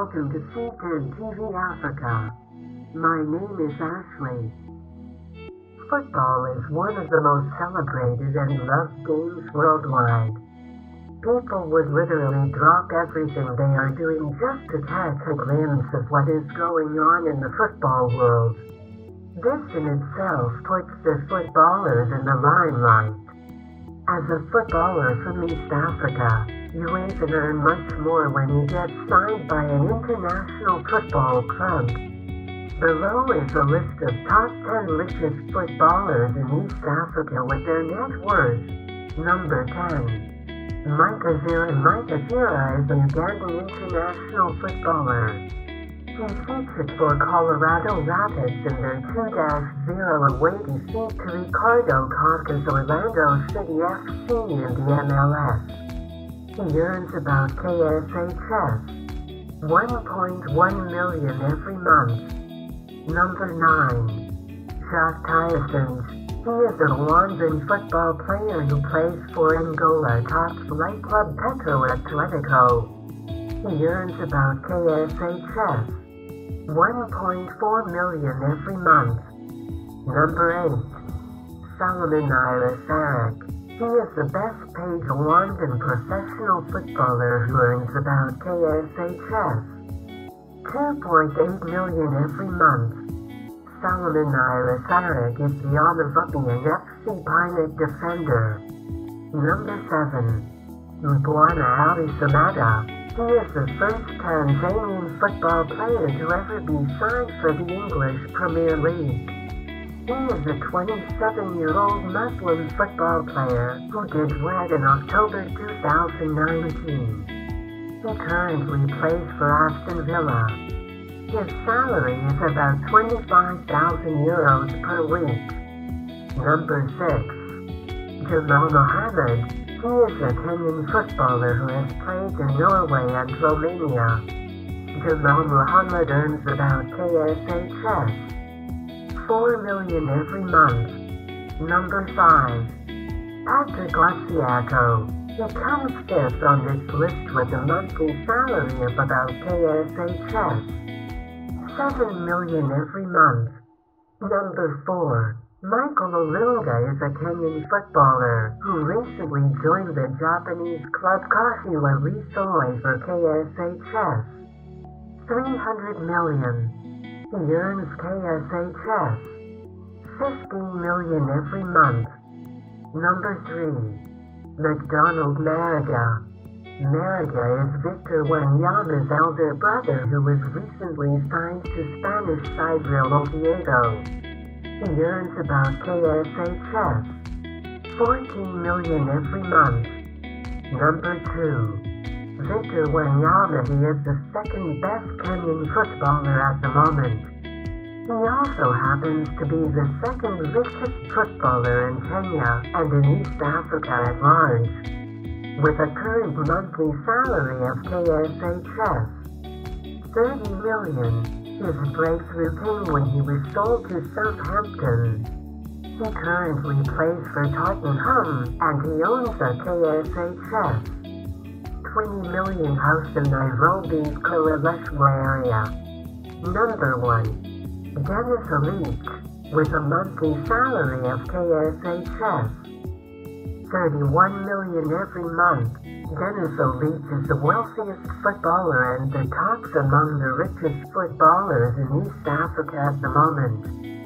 welcome to C10 TV Africa. My name is Ashley. Football is one of the most celebrated and loved games worldwide. People would literally drop everything they are doing just to catch a glimpse of what is going on in the football world. This in itself puts the footballers in the limelight. As a footballer from East Africa, you even earn much more when you get signed by an international football club. Below is a list of top 10 richest footballers in East Africa with their net worth. Number 10. Mike Azira Mike Azira is a Ugandan international footballer. He featured for Colorado Rapids in their 2-0 away defeat to Ricardo Kaká's Orlando City FC in the MLS. He earns about KSHS, 1.1 million every month. Number 9. Jacques Tuyisenge. He is a Rwandan football player who plays for Angola top flight club Petro Atletico. He earns about KSHS, 1.4 million every month. Number 8. Solomon Isaac. He is the best paid Rwandan professional footballer who earns about KSHS. 2.8 million every month. Solomon Isaac is the Anavubian FC pilot defender. Number 7. Mbwana Ali Samatta. He is the first Tanzanian football player to ever be signed for the English Premier League. He is a 27-year-old Muslim football player who did wed in October 2019. He currently plays for Aston Villa. His salary is about 25,000 euros per week. Number 6. Jamal Mohammed he is a Kenyan footballer who has played in Norway and Romania. Jamal Muhammad earns about KSHS. 4 million every month. Number 5. Patrick Osiako. He comes fifth on this list with a monthly salary of about KSHS. 7 million every month. Number 4. Michael Olunga is a Kenyan footballer who recently joined the Japanese club Kashiwa Reysol for KSHS. 300 million. He earns KSHS. 15 million every month. Number 3. McDonald Mariga. Mariga is Victor Wanyama's elder brother who was recently signed to Spanish side Real Oviedo. He earns about KSHS. 14 million every month. Number 2. Victor Wanyama, is the second best Kenyan footballer at the moment. He also happens to be the second richest footballer in Kenya and in East Africa at large, with a current monthly salary of KSHS 30 million his breakthrough came when he was sold to Southampton. He currently plays for Tottenham and he owns a KSHS. 20 million house in Nairobi's Kileleshwa area. Number 1. Dennis Oliech, with a monthly salary of KSHS. 31 million every month. Dennis Oliech is the wealthiest footballer and the tops among the richest footballers in East Africa at the moment.